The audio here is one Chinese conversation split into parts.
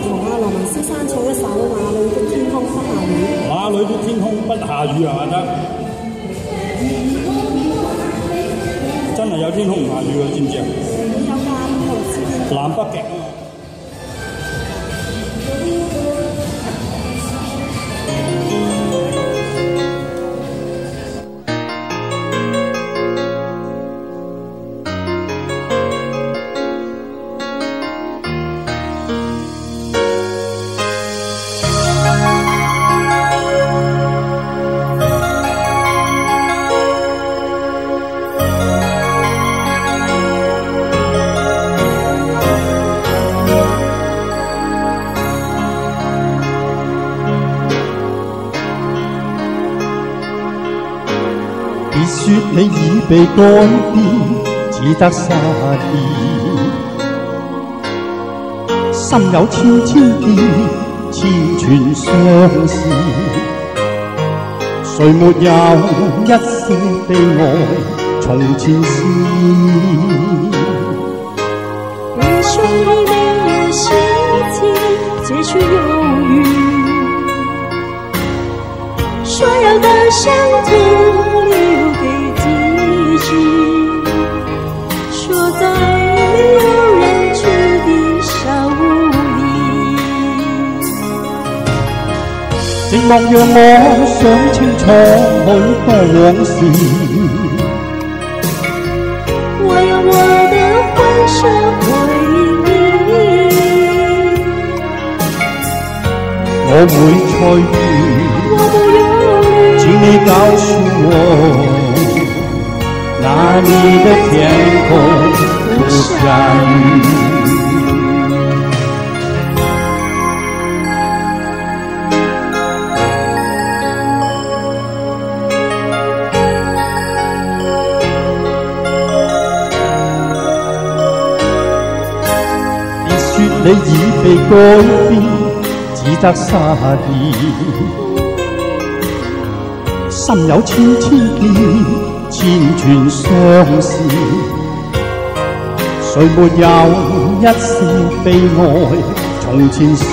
同阿罗文先生唱一首《瓦里的天空不下雨》。瓦里的天空不下雨啊，得？真系有天空唔下雨，你知唔知啊？有咁南北极。说你已被改变，只得失意。心有千千结，千串相思。谁没有一些悲哀从前事？你说你没有心情，继续忧郁。所有的伤痛。是，说在没有人去的小屋里。寂寞让我想清楚许多往事。我有我的婚纱回忆，我会在雨，请你告诉我。你的天空不闪。你已被改變，只得失意。心有千千結。千串相思，谁没有一丝悲哀？从前事。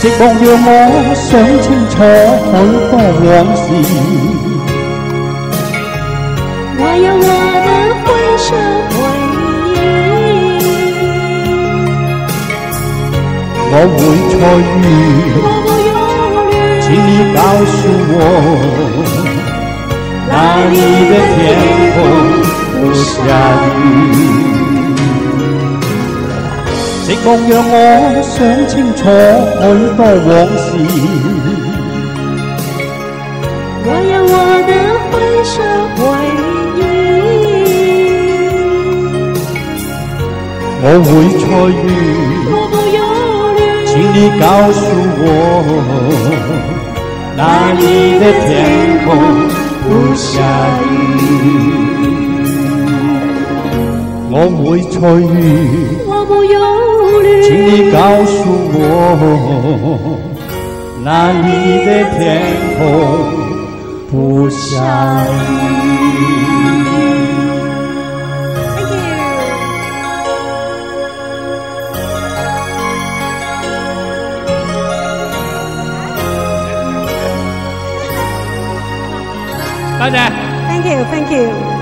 寂寞让我想清楚许多往事。我有我的悲伤回忆。我会出现。请你告诉我，那里的天空不下雨。寂寞让我想清楚许多往事。我有我的悲伤回忆。我会再遇，请你告诉我，哪里的天空不下雨？我会再遇。请你告诉我，那里的天空不下雨？Thank you。来，Thank you，Thank you。